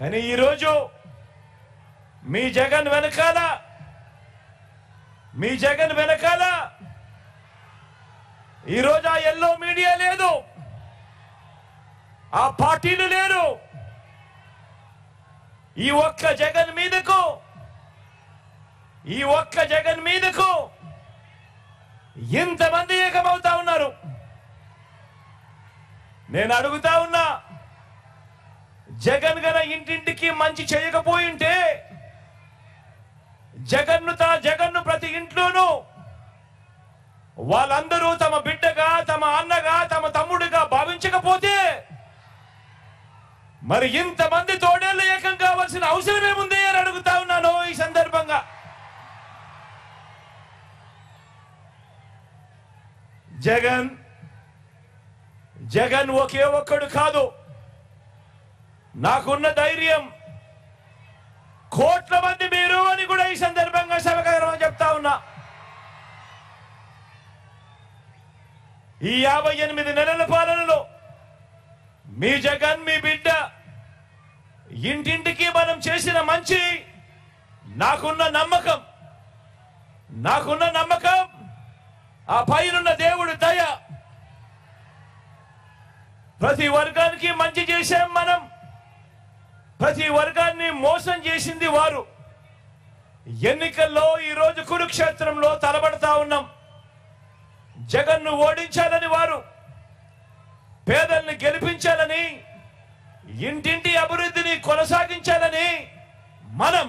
కానీ ఈరోజు మీ జగన్ వెనకాల మీ జగన్ వెనకాల ఈరోజు ఆ ఎల్లో మీడియా లేదు. ఆ పార్టీలు లేరు. ఈ ఒక్క జగన్ మీదకు ఈ ఒక్క జగన్ మీదకు ఇంతమంది ఏకమవుతా ఉన్నారు. నేను అడుగుతా ఉన్నా జగన్ గన ఇంటింటికి మంచి చేయకపోయింటే జగన్ను తా జగన్ను ప్రతి ఇంట్లోనూ వాళ్ళందరూ తమ బిడ్డగా తమ అన్నగా తమ తమ్ముడిగా భావించకపోతే మరి ఇంతమంది తోడేళ్ళు ఏకం కావాల్సిన అవసరం ఏముంది అని అడుగుతా ఉన్నాను ఈ సందర్భంగా. జగన్ జగన్ ఒకే ఒక్కడు కాదు. నాకున్న ధైర్యం కోట్ల మంది మీరు అని కూడా ఈ సందర్భంగా శవకరం చెప్తా ఉన్నా. ఈ యాభై ఎనిమిది నెలల పాలనలో మీ జగన్ మీ బిడ్డ ఇంటింటికి మనం చేసిన మంచి నాకున్న నమ్మకం నాకున్న నమ్మకం ఆ పైనున్న దేవుడు దయ ప్రతి వర్గానికి మంచి చేశాం మనం. ప్రతి వర్గాన్ని మోసం చేసింది వారు. ఎన్నికల్లో ఈ రోజు కురుక్షేత్రంలో తలబడతా ఉన్నాం. జగన్ను ఓడించాలని వారు పేదల్ని గెలిపించాలని ఇంటింటి అభివృద్ధిని కొనసాగించాలని మనం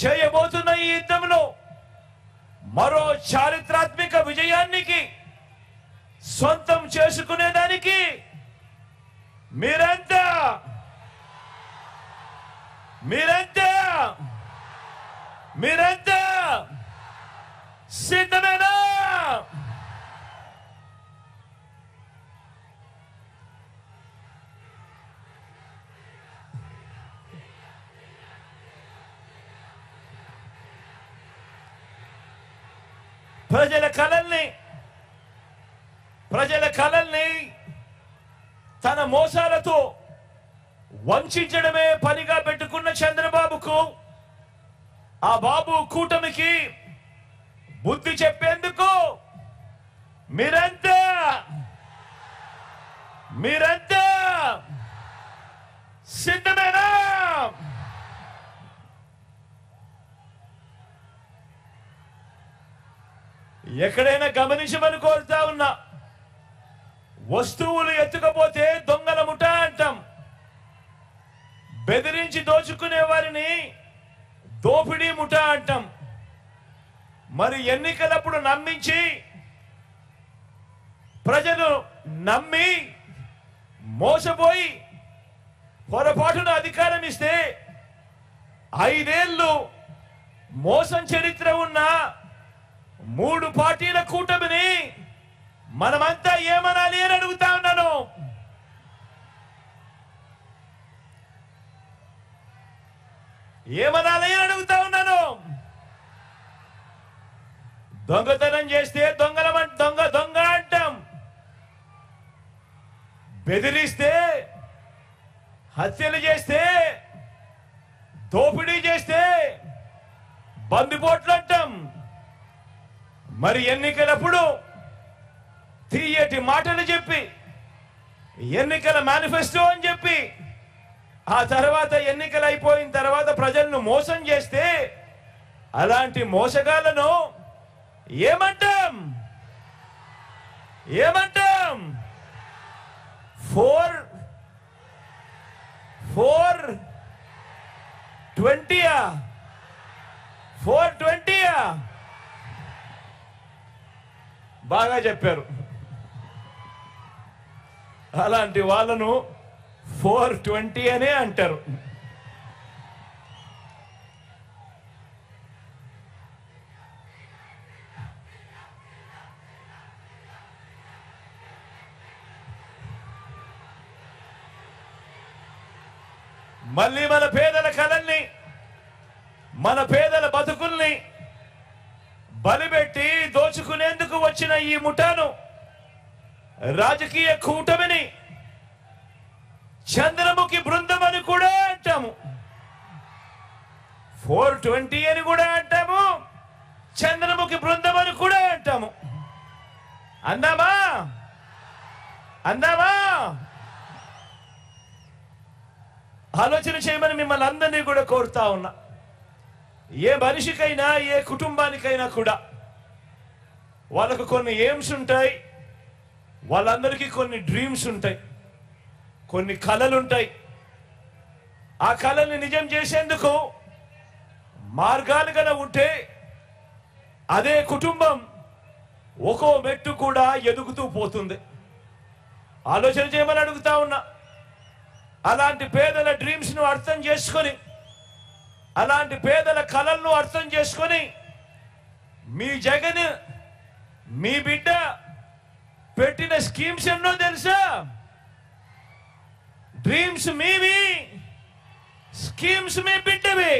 చేయబోతున్న ఈ యుద్ధంలో మరో చారిత్రాత్మక విజయానికి సొంతం చేసుకునేదానికి మీరంతా మీరంతా మీరంతా సిద్ధమేనా? ప్రజల కళల్ని ప్రజల కళల్ని తన మోసాలతో వంచడమే పనిగా పెట్టుకున్న చంద్రబాబుకు ఆ బాబు కూటమికి బుద్ధి చెప్పేందుకు మీరంతా మీరంతా సిద్ధమేనా? ఎక్కడైనా గమనించమని కోరుతా ఉన్నా వస్తువులు ఎత్తుకపోతే దొంగల ముఠా అంటాం. బెదిరించి దోచుకునే వారిని దోపిడీ ముఠ అంటాం. మరి ఎన్నికలప్పుడు నమ్మించి ప్రజలు నమ్మి మోసపోయి పొరపాటున అధికారం ఇస్తే ఐదేళ్ళు మోసం చరిత్ర ఉన్న మూడు పార్టీల కూటమిని మనమంతా ఏమనాలి అని అడుగుతా ఉన్నాను. ఏమనాలి అని అడుగుతా ఉన్నాను. దొంగతనం చేస్తే దొంగల దొంగ దొంగ అంటాం. బెదిరిస్తే హత్యలు చేస్తే దోపిడీ చేస్తే బందిపోట్లు అంటాం. మరి ఎన్నికలప్పుడు తీయటి మాటలు చెప్పి ఎన్నికల మేనిఫెస్టో అని చెప్పి ఆ తర్వాత ఎన్నికలు అయిపోయిన తర్వాత ప్రజలను మోసం చేస్తే అలాంటి మోసగాళ్ళను ఏమంటాం? ఏమంటాం? ఫోర్ ఫోర్ ట్వంటీయా? ఫోర్ ట్వంటీయా? బాగా చెప్పారు. అలాంటి వాళ్ళను ఫోర్ ట్వంటీ అనే అంటారు. మళ్ళీ మన పేదల కళల్ని మన పేదల బతుకుల్ని బలిపెట్టి దోచుకునేందుకు వచ్చిన ఈ ముఠాను రాజకీయ కూటమిని చంద్రముఖి బృందం అని కూడా అంటాము. ఫోర్ ట్వంటీ అని కూడా అంటాము. చంద్రముఖి బృందం అని కూడా అంటాము. అందామా? అందామా? ఆలోచన చేయమని మిమ్మల్ని అందరినీ కూడా కోరుతా ఉన్నా. ఏ మనిషికైనా ఏ కుటుంబానికైనా కూడా వాళ్ళకు కొన్ని ఎయిమ్స్ ఉంటాయి. వాళ్ళందరికీ కొన్ని డ్రీమ్స్ ఉంటాయి. కొన్ని కళలుంటాయి ఆ కళల్ని నిజం చేసేందుకు మార్గాలు గల ఉంటే అదే కుటుంబం ఒక్కో మెట్టు కూడా ఎదుగుతూ పోతుంది. ఆలోచన చేయమని అడుగుతా ఉన్నా. అలాంటి పేదల డ్రీమ్స్ను అర్థం చేసుకొని అలాంటి పేదల కళలను అర్థం చేసుకొని మీ జగన్ మీ బిడ్డ పెట్టిన స్కీమ్స్ ఎన్నో తెలుసా? డ్రీమ్స్ మీవి స్కీమ్స్ మీ బిడ్డవి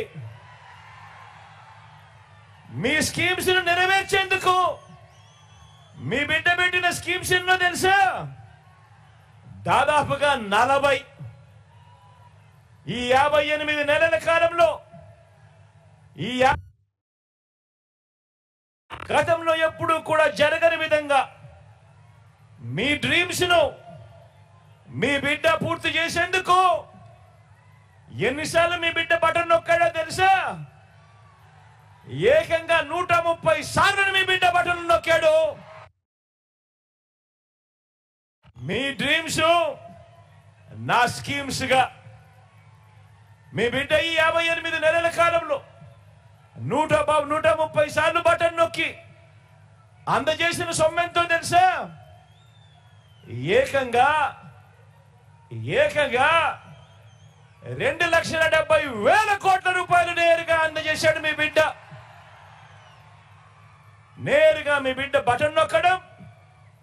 మీ స్కీమ్స్ను నెరవేర్చేందుకు మీ బిడ్డ పెట్టిన స్కీమ్స్ ఎన్నో తెలుసా? దాదాపుగా నలభై. ఈ యాభై ఎనిమిది నెలల కాలంలో ఈ యా- గతంలో ఎప్పుడూ కూడా జరగని విధంగా మీ డ్రీమ్స్ను మీ బిడ్డ పూర్తి చేసేందుకు ఎన్నిసార్లు మీ బిడ్డ బటన్ నొక్కాడో తెలుసా? ఏకంగా నూట ముప్పై సార్లు మీ బిడ్డ బటన్ నొక్కాడు. మీ డ్రీమ్స్ నా స్కీమ్స్గా మీ బిడ్డ ఈ యాభై ఎనిమిది నెలల కాలంలో నూట నూట ముప్పై సార్లు బటన్ నొక్కి అందజేసిన సొమ్మెంతో తెలుసా? ఏకంగా ఏకంగా రెండు లక్షల డెబ్బై వేల కోట్ల రూపాయలు నేరుగా అందజేశాడు మీ బిడ్డ. నేరుగా మీ బిడ్డ బటన్ నొక్కడం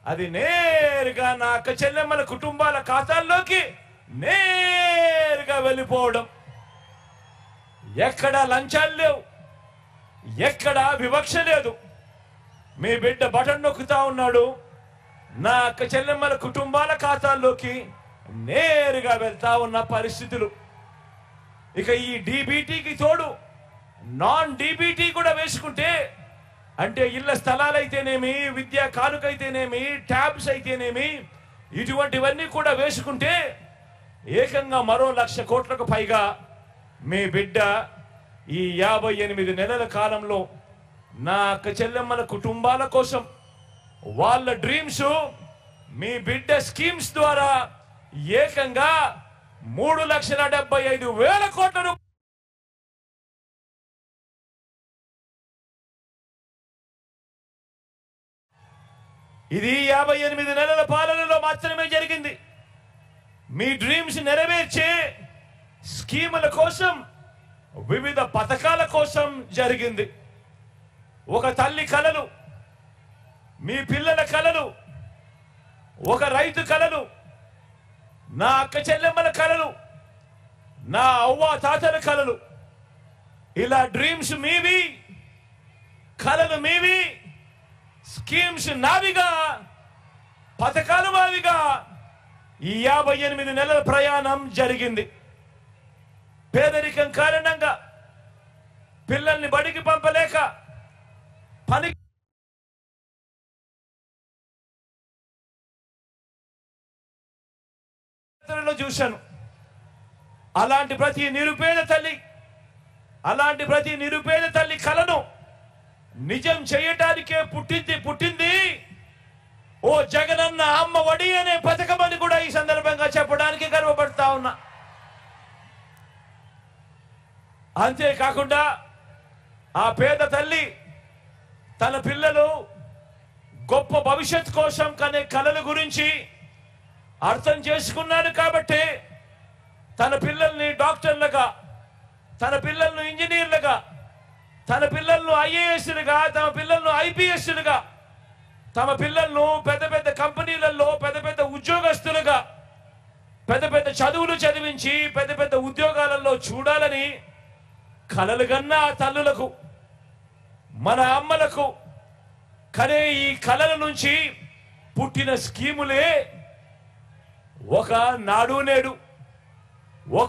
అది నేరుగా నా అక్క చెల్లెమ్మల కుటుంబాల ఖాతాల్లోకి నేరుగా వెళ్ళిపోవడం. ఎక్కడా లంచాలు లేవు ఎక్కడా వివక్ష లేదు. మీ బిడ్డ బటన్ నొక్కుతా ఉన్నాడు నా అక్క చెల్లెమ్మల కుటుంబాల ఖాతాల్లోకి నేరుగా వెళ్తా ఉన్న పరిస్థితులు. ఇక ఈ డీబీటీకి తోడు నాన్ డీబీటీ కూడా వేసుకుంటే అంటే ఇళ్ళ స్థలాలైతేనేమి విద్యా కానుకైతేనేమి ట్యాబ్స్ అయితేనేమి ఇటువంటివన్నీ కూడా వేసుకుంటే ఏకంగా మరో లక్ష కోట్లకు పైగా మీ బిడ్డ ఈ యాభై ఎనిమిది నెలల కాలంలో నా అక్క చెల్లెమ్మల కుటుంబాల కోసం వాళ్ళ డ్రీమ్స్ మీ బిడ్డ స్కీమ్స్ ద్వారా ఏకంగా మూడు లక్షల డెబ్బై ఐదు వేల కోట్ల రూపాయలు ఇది యాభై ఎనిమిది నెలల పాలనలో మాత్రమే జరిగింది. మీ డ్రీమ్స్ నెరవేర్చే స్కీముల కోసం వివిధ పథకాల కోసం జరిగింది. ఒక తల్లి కలలు మీ పిల్లల కలలు ఒక రైతు కలలు నా అక్క చెల్లెమ్మల కళలు నా అవ్వ తాతల కళలు ఇలా డ్రీమ్స్ మీవి కళలు మీవి స్కీమ్స్ నావిగా పథకాలు మావిగా ఈ యాభై ఎనిమిది నెలల ప్రయాణం జరిగింది. పేదరికం కారణంగా పిల్లల్ని బడికి పంపలేక పని లో చూశాను. అలాంటి ప్రతి నిరుపేద తల్లి అలాంటి ప్రతి నిరుపేద తల్లి కలను నిజం చేయటానికే పుట్టింది పుట్టింది. ఓ జగనన్న అమ్మ వడి అనే పథకం అని కూడా ఈ సందర్భంగా చెప్పడానికి గర్వపడతా ఉన్నా. అంతేకాకుండా ఆ పేద తల్లి తన పిల్లలు గొప్ప భవిష్యత్ కోసం కనే కళల గురించి అర్థం చేసుకున్నాడు కాబట్టి తన పిల్లల్ని డాక్టర్లుగా తన పిల్లలను ఇంజనీర్లుగా తన పిల్లలను ఐఏఎస్లుగా తమ పిల్లలను ఐపీఎస్లుగా తమ పిల్లలను పెద్ద పెద్ద కంపెనీలలో పెద్ద పెద్ద ఉద్యోగస్తులుగా పెద్ద పెద్ద చదువులు చదివించి పెద్ద పెద్ద ఉద్యోగాలలో చూడాలని కలలు కన్నా తల్లులకు మన అమ్మలకు కనే ఈ కళల నుంచి పుట్టిన స్కీములే ఒక నాడు నేడు. ఒక